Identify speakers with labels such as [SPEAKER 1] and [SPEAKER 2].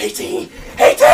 [SPEAKER 1] Hey Haiti! Hey